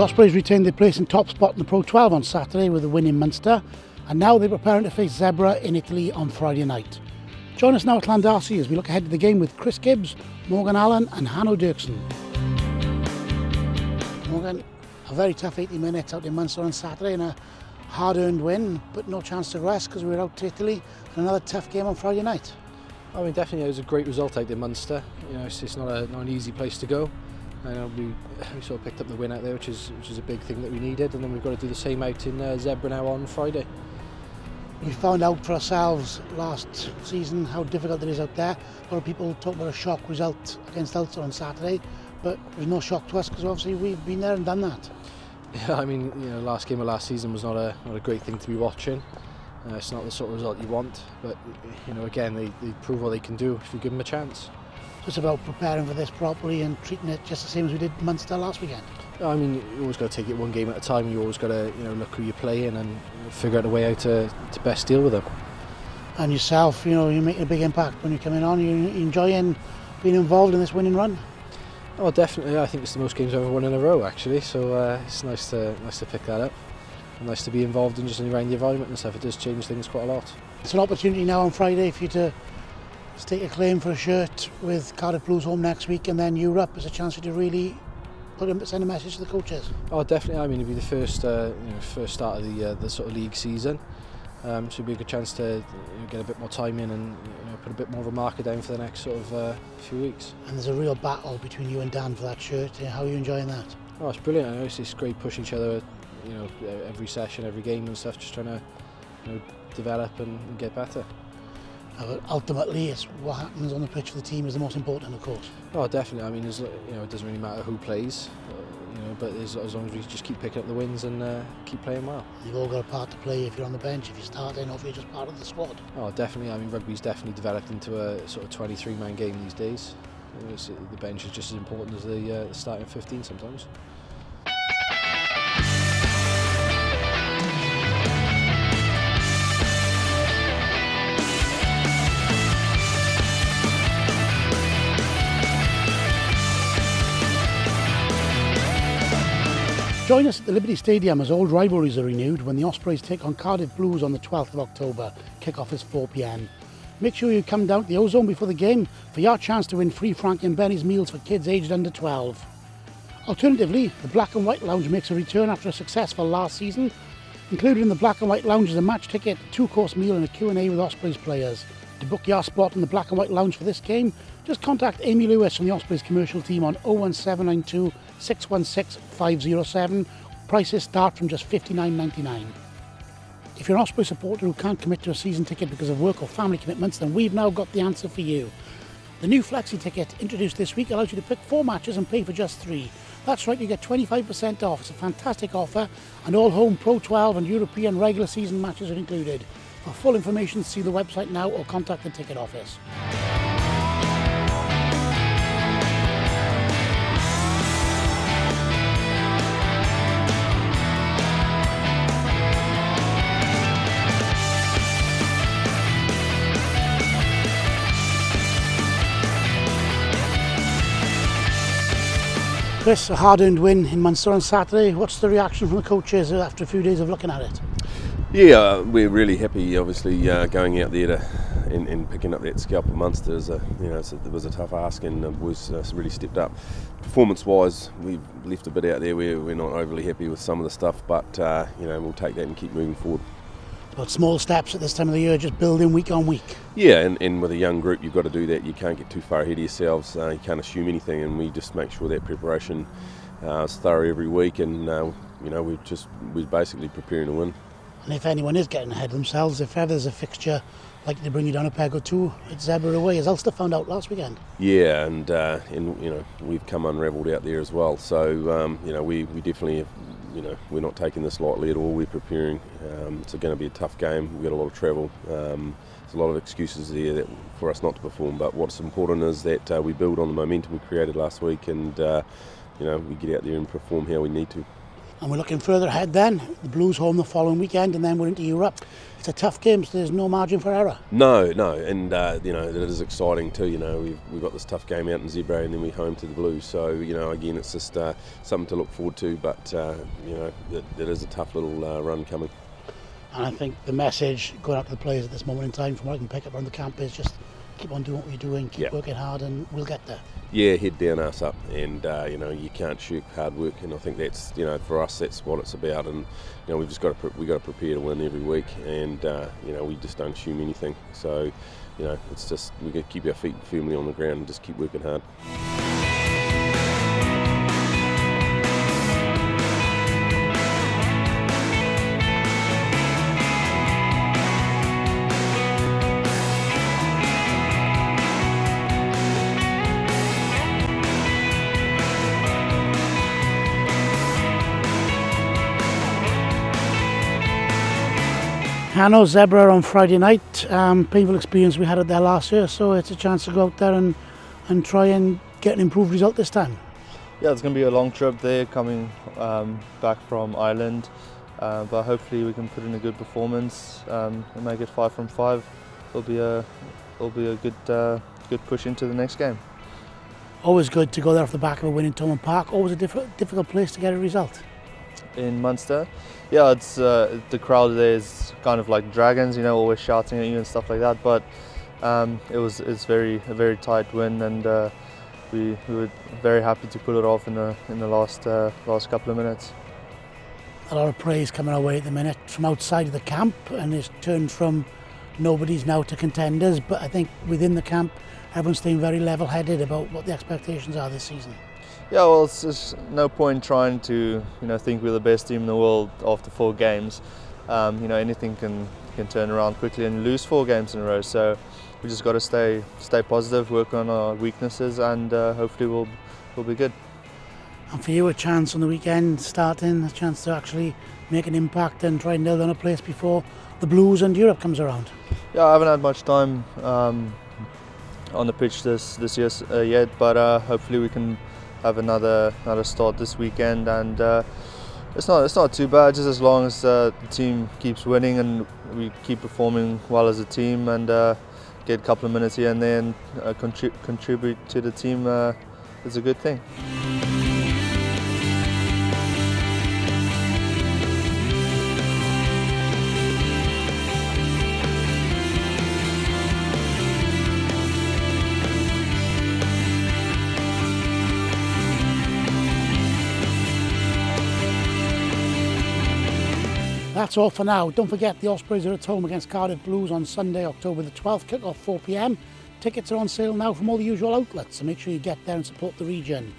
The Ospreys retained their place in top spot in the Pro 12 on Saturday with a win in Munster, and now they're preparing to face Zebre in Italy on Friday night. Join us now at Llandarcy as we look ahead to the game with Chris Gibbes, Morgan Allen, and Hanno Dirksen. Morgan, a very tough 80 minutes out in Munster on Saturday and a hard earned win, but no chance to rest because we were out to Italy, and another tough game on Friday night. I mean, definitely it was a great result out in Munster. You know, it's, it's not, a, not an easy place to go. And we, we sort of picked up the win out there, which is which is a big thing that we needed. And then we've got to do the same out in uh, Zebra now on Friday. We found out for ourselves last season how difficult it is out there. A lot of people talk about a shock result against Elton on Saturday, but there's no shock to us because obviously we've been there and done that. Yeah, I mean, you know, last game of last season was not a not a great thing to be watching. Uh, it's not the sort of result you want, but you know, again, they, they prove what they can do if you give them a chance. So it's about preparing for this properly and treating it just the same as we did Munster last weekend. I mean, you always got to take it one game at a time. You always got to, you know, look who you're playing and figure out a way out to, to best deal with them. And yourself, you know, you're making a big impact when you're coming on. You're enjoying being involved in this winning run. Oh, definitely. I think it's the most games I've ever won in a row, actually. So uh, it's nice to nice to pick that up. And nice to be involved in just around the environment and stuff. It does change things quite a lot. It's an opportunity now on Friday for you to stake a claim for a shirt with Cardiff Blues home next week, and then Europe is a chance for you to really put a, send a message to the coaches. Oh, definitely. I mean, it'll be the first uh, you know, first start of the uh, the sort of league season. Um, so it'll be a good chance to you know, get a bit more time in and you know, put a bit more of a marker down for the next sort of uh, few weeks. And there's a real battle between you and Dan for that shirt. How are you enjoying that? Oh, it's brilliant. I know it's, it's great pushing each other, you know, every session, every game and stuff, just trying to you know, develop and, and get better. Uh, ultimately, it's what happens on the pitch for the team is the most important, of course. Oh, definitely. I mean, you know, it doesn't really matter who plays, uh, you know, but as, as, long as we just keep picking up the wins and uh, keep playing well. You've all got a part to play if you're on the bench, if you're starting, or if you're just part of the squad. Oh, definitely. I mean, rugby's definitely developed into a sort of 23-man game these days. You know, the bench is just as important as the, uh, the starting 15 sometimes. Join us at the Liberty Stadium as old rivalries are renewed when the Ospreys take on Cardiff Blues on the 12th of October. Kick-off is 4pm. Make sure you come down to the Ozone before the game for your chance to win free Frankie and Benny's meals for kids aged under 12. Alternatively, the Black and White Lounge makes a return after a successful last season. Included in the Black and White Lounge is a match ticket, a two-course meal and a Q&A with Ospreys players. To book your spot in the Black and White Lounge for this game, just contact Amy Lewis from the Ospreys commercial team on 01792 616 507. Prices start from just $59.99. If you're an Osprey supporter who can't commit to a season ticket because of work or family commitments, then we've now got the answer for you. The new Flexi ticket introduced this week allows you to pick four matches and pay for just three. That's right, you get 25% off. It's a fantastic offer, and all home Pro 12 and European regular season matches are included. For full information, see the website now or contact the ticket office. Chris, a hard-earned win in Munster on Saturday. What's the reaction from the coaches after a few days of looking at it? Yeah, uh, we're really happy. Obviously, uh, going out there to and, and, picking up that scalp of Munster is a, you know it was a tough ask, and the uh, boys uh, really stepped up. Performance-wise, we've left a bit out there where we're not overly happy with some of the stuff, but uh, you know we'll take that and keep moving forward about small steps at this time of the year, just building week on week. Yeah, and, and with a young group, you've got to do that. You can't get too far ahead of yourselves. Uh, you can't assume anything, and we just make sure that preparation uh, is thorough every week. And uh, you know, we're just we're basically preparing to win. And if anyone is getting ahead of themselves, if ever there's a fixture like to bring you down a peg or two, it's Zebre away, as Ulster found out last weekend. Yeah, and uh, and you know we've come unravelled out there as well. So um, you know we, we definitely you know, we're not taking this lightly at all. We're preparing. Um, it's going to be a tough game. We've got a lot of travel. Um, there's a lot of excuses there that, for us not to perform. But what's important is that uh, we build on the momentum we created last week, and uh, you know, we get out there and perform how we need to. And we're looking further ahead then. The Blues home the following weekend, and then we're into Europe. It's a tough game, so there's no margin for error. No, no, and uh, you know it is exciting too. You know we've, we've got this tough game out in Zebre, and then we home to the Blues. So you know again, it's just uh, something to look forward to. But uh, you know it, it is a tough little uh, run coming. And I think the message going out to the players at this moment in time, from what I can pick up around the camp, is just keep on doing what you're doing, keep Yeah. working hard, and we'll get there. Yeah, head down, ass up, and uh, you know you can't shirk hard work, and I think that's you know for us that's what it's about, and you know we've just got to pre- we got to prepare to win every week, and uh, you know we just don't assume anything. So you know it's just we got to keep our feet firmly on the ground and just keep working hard. Hanno Zebre on Friday night. Um, painful experience we had at there last year, so it's a chance to go out there and, and try and get an improved result this time. Yeah, it's going to be a long trip there coming um, back from Ireland, uh, but hopefully we can put in a good performance um, and make it five from five. It'll be a it'll be a good uh, good push into the next game. Always good to go there off the back of a win in Thomond Park. Always a diff- difficult place to get a result. In Munster. Yeah, it's uh, the crowd there is kind of like dragons, you know, always shouting at you and stuff like that. But um, it was it's very a very tight win, and uh, we, we were very happy to pull it off in the in the last uh, last couple of minutes. A lot of praise coming our way at the minute from outside of the camp, and it's turned from nobody's now to contenders. But I think within the camp, everyone's staying very level-headed about what the expectations are this season. Yeah, well, it's just no point trying to you know think we're the best team in the world after four games. Um, you know anything can can turn around quickly and lose four games in a row. So we just got to stay stay positive, work on our weaknesses, and uh, hopefully we'll we'll be good. And for you, a chance on the weekend starting, a chance to actually make an impact and try and nail down a place before the Blues and Europe comes around. Yeah, I haven't had much time um, on the pitch this this year uh, yet, but uh, hopefully we can have another another start this weekend. And uh, it's not it's not too bad, just as long as uh, the team keeps winning and we keep performing well as a team and uh, get a couple of minutes here and there and uh, contri- contribute to the team. Uh, is a good thing. That's all for now. Don't forget the Ospreys are at home against Cardiff Blues on Sunday, October the 12th, kick off 4 pm. Tickets are on sale now from all the usual outlets, so make sure you get there and support the region.